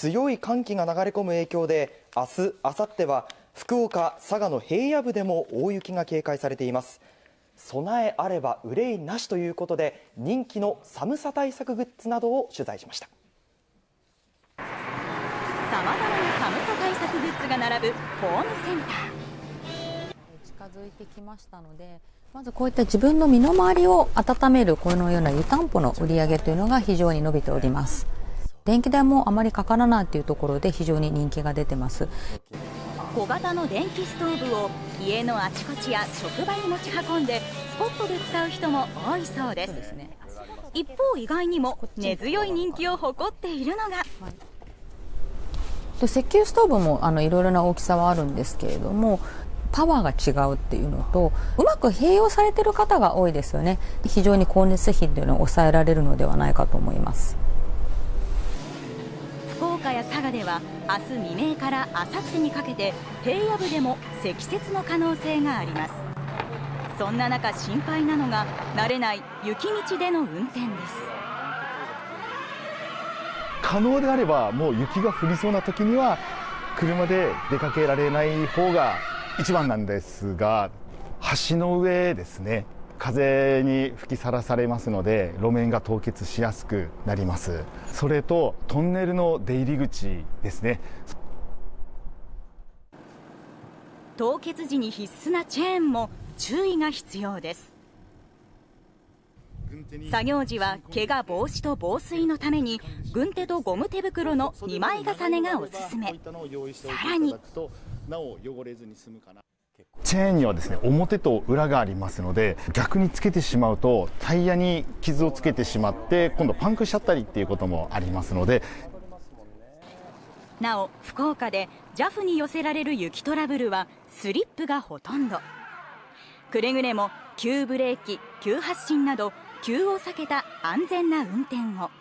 強い寒気が流れ込む影響で明日明後日は福岡佐賀の平野部でも大雪が警戒されています。備えあれば憂いなしということで人気の寒さ対策グッズなどを取材しました。さまざまな寒さ対策グッズが並ぶホームセンター。近づいてきましたのでまずこういった自分の身の回りを温めるこのような湯たんぽの売り上げというのが非常に伸びております電気代もあまりかからないというところで非常に人気が出てます。小型の電気ストーブを家のあちこちや職場に持ち運んでスポットで使う人も多いそうです、ね、一方意外にも根強い人気を誇っているのが。石油ストーブもあのいろいろな大きさはあるんですけれどもパワーが違うっていうのとうまく併用されてる方が多いですよね。非常に光熱費っていうのを抑えられるのではないかと思います岡や佐賀では明日未明から明後日にかけて平野部でも積雪の可能性があります。そんな中心配なのが慣れない雪道での運転です。可能であればもう雪が降りそうな時には車で出かけられない方が一番なんですが橋の上ですね。風に吹きさらされますので路面が凍結しやすくなります。それとトンネルの出入り口ですね。凍結時に必須なチェーンも注意が必要です。作業時は怪我防止と防水のために軍手とゴム手袋の2枚重ねがおすすめ。さらに。チェーンにはですね表と裏がありますので逆につけてしまうとタイヤに傷をつけてしまって今度パンクしちゃったりっていうこともありますので。なお福岡で JAF に寄せられる雪トラブルはスリップがほとんど。くれぐれも急ブレーキ急発進など急を避けた安全な運転を。